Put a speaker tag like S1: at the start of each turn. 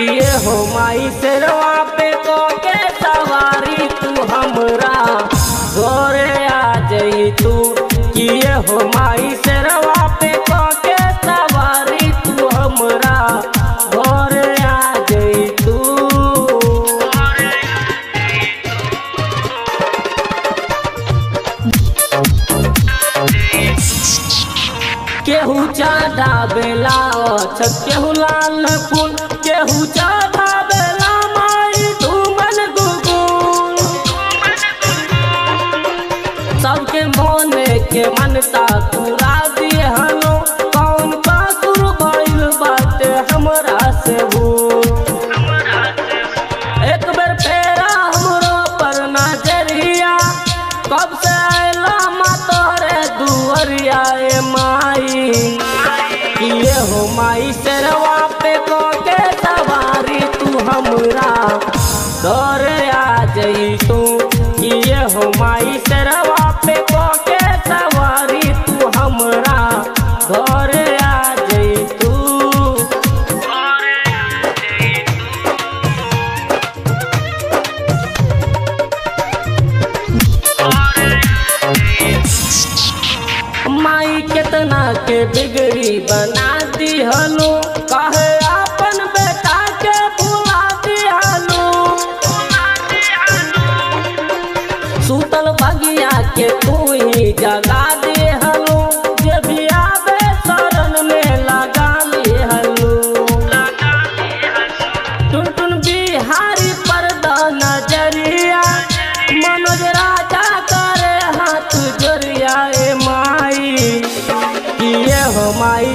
S1: ये हो माई शेरवा पे तो के केहू चादा बेला अच्छा केहू लाल फूल। केहू चादा बेला, माई धूमन गुगुल। सबके मन के मनता पूरा दिए हनो कौन कासुर भइल बाटे, हमरा से भूल शेरवा पे को के सवारी तू हमरा दौरे आ जई तू। ये हो माई शेरवा पे को के सवारी तू हमरा दौरे माई केतना के बिगड़ी बना दी कहे बगिया के जगा दे हलो, जे भी आवे में लगा ली टुन टुन बिहारी पर नज़रिया, मनोज राजा करे हाथ जोरिया माई किए हो माई